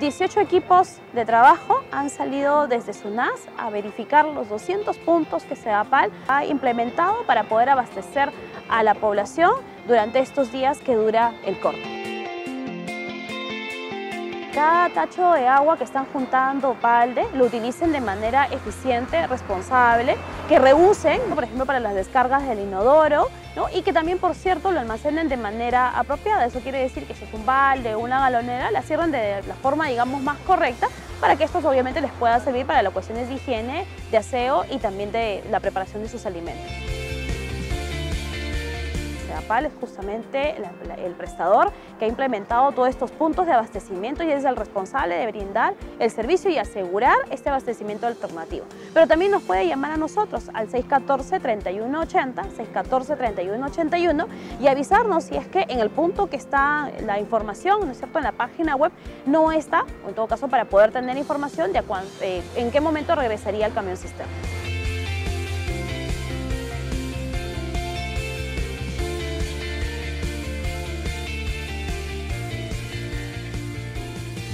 18 equipos de trabajo han salido desde SUNAS a verificar los 200 puntos que CEDAPAL ha implementado para poder abastecer a la población durante estos días que dura el corte cada tacho de agua que están juntando balde lo utilicen de manera eficiente, responsable, que reusen, por ejemplo, para las descargas del inodoro, y que también, por cierto, lo almacenen de manera apropiada. Eso quiere decir que si es un balde o una galonera, la cierren de la forma, digamos, más correcta para que estos obviamente les pueda servir para las cuestiones de higiene, de aseo y también de la preparación de sus alimentos. Es justamente el prestador que ha implementado todos estos puntos de abastecimiento y es el responsable de brindar el servicio y asegurar este abastecimiento alternativo. Pero también nos puede llamar a nosotros al 614-3180, 614-3181 y avisarnos si es que en el punto que está la información, ¿no es cierto?, en la página web no está, o en todo caso para poder tener información de eh, en qué momento regresaría el camión sistema.